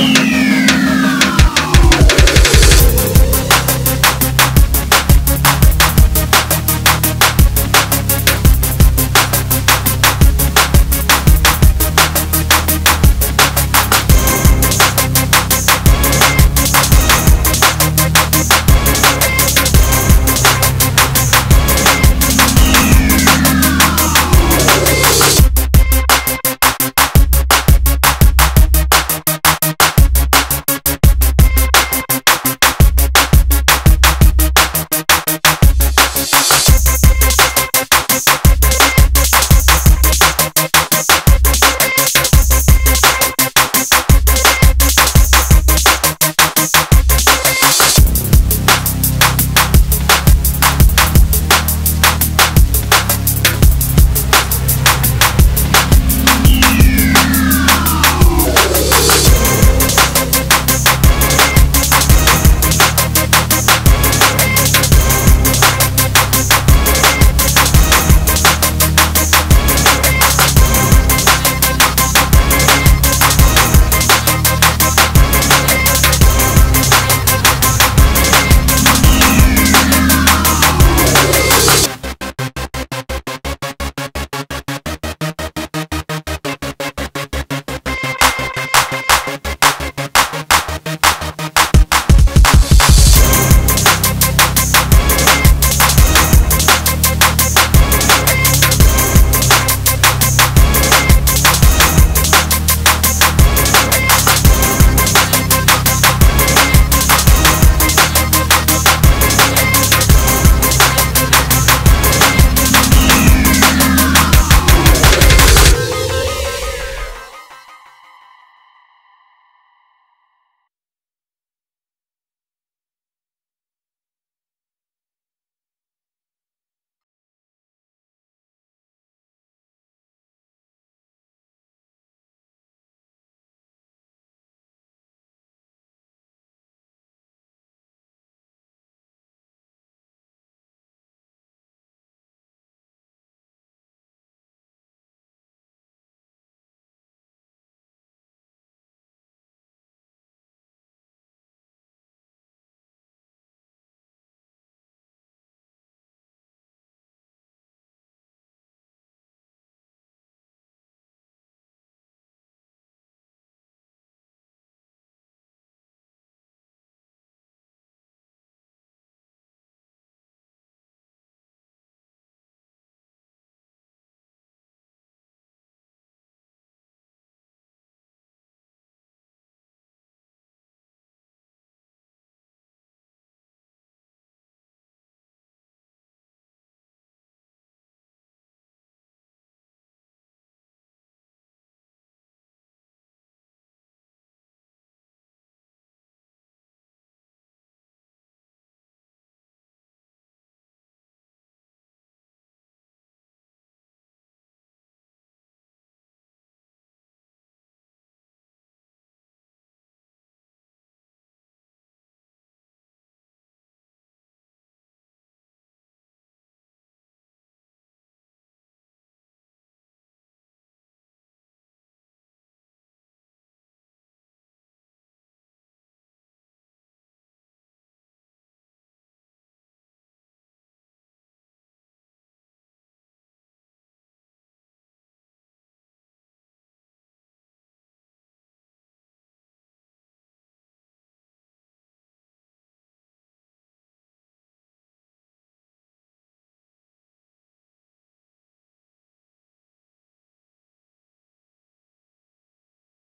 Musik